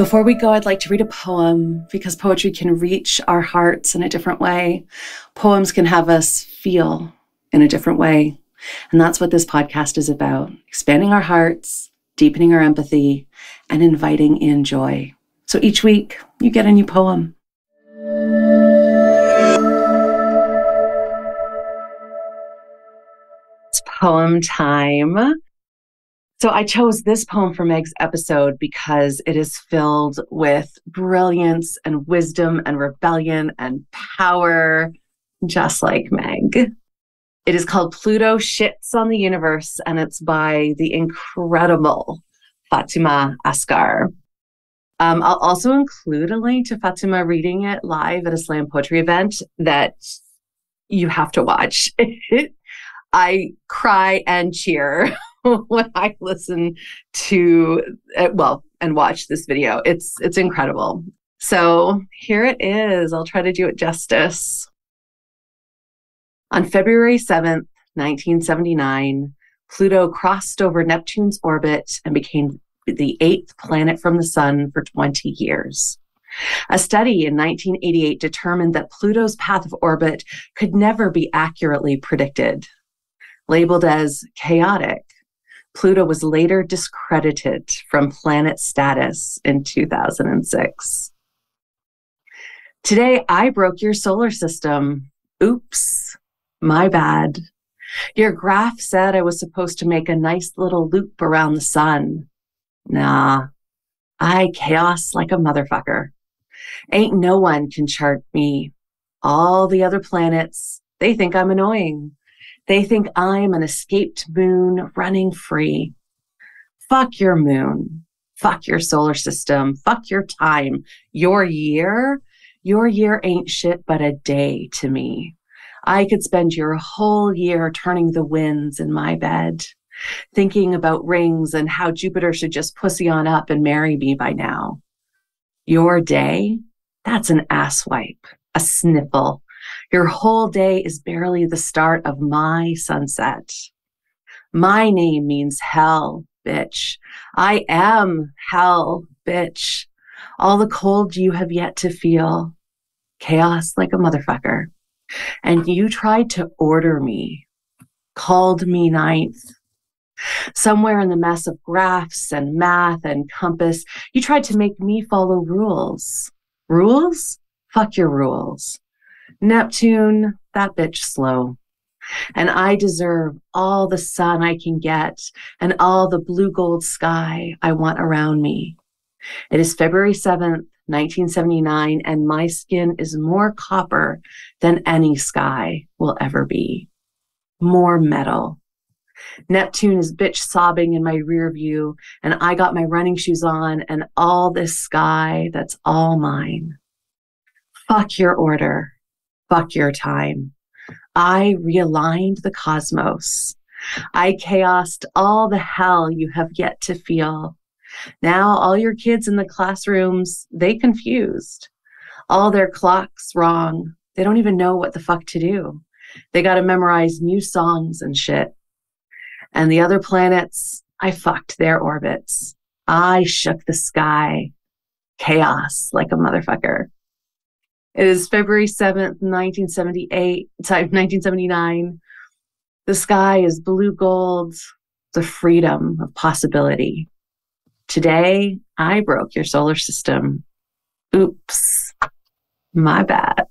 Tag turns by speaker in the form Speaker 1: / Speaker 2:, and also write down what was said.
Speaker 1: Before we go, I'd like to read a poem because poetry can reach our hearts in a different way. Poems can have us feel in a different way. And that's what this podcast is about expanding our hearts, deepening our empathy, and inviting in joy. So each week, you get a new poem. It's poem time. So I chose this poem for Meg's episode because it is filled with brilliance and wisdom and rebellion and power, just like Meg. It is called Pluto Shits on the Universe, and it's by the incredible Fatimah Asghar. Um, I'll also include a link to Fatimah reading it live at a slam poetry event that you have to watch. I cry and cheer when I listen to uh, well and watch this video. It's it's incredible. So here it is. I'll try to do it justice. On February 7th, 1979, Pluto crossed over Neptune's orbit and became the eighth planet from the sun for 20 years. A study in 1988 determined that Pluto's path of orbit could never be accurately predicted. Labeled as chaotic, Pluto was later discredited from planet status in 2006. Today, I broke your solar system. Oops. My bad. Your graph said I was supposed to make a nice little loop around the sun. Nah, I chaos like a motherfucker. Ain't no one can chart me. All the other planets, they think I'm annoying. They think I'm an escaped moon running free. Fuck your moon. Fuck your solar system. Fuck your time. Your year. Your year ain't shit but a day to me. I could spend your whole year turning the winds in my bed, thinking about rings and how Jupiter should just pussy on up and marry me by now. Your day, that's an asswipe, a sniffle. Your whole day is barely the start of my sunset. My name means hell, bitch. I am hell, bitch. All the cold you have yet to feel. Chaos like a motherfucker and you tried to order me, called me ninth. Somewhere in the mess of graphs and math and compass, you tried to make me follow rules. Rules? Fuck your rules. Neptune, that bitch slow. And I deserve all the sun I can get and all the blue gold sky I want around me. It is February 7th, 1979, and my skin is more copper than any sky will ever be. More metal. Neptune is bitch sobbing in my rear view, and I got my running shoes on and all this sky that's all mine. Fuck your order. Fuck your time. I realigned the cosmos. I chaosed all the hell you have yet to feel. Now all your kids in the classrooms, they confused. All their clocks wrong. They don't even know what the fuck to do. They got to memorize new songs and shit. And the other planets, I fucked their orbits. I shook the sky. Chaos like a motherfucker. It is February 7th, 1978, type 1979. The sky is blue gold, the freedom of possibility. Today, I broke your solar system. Oops, my bad.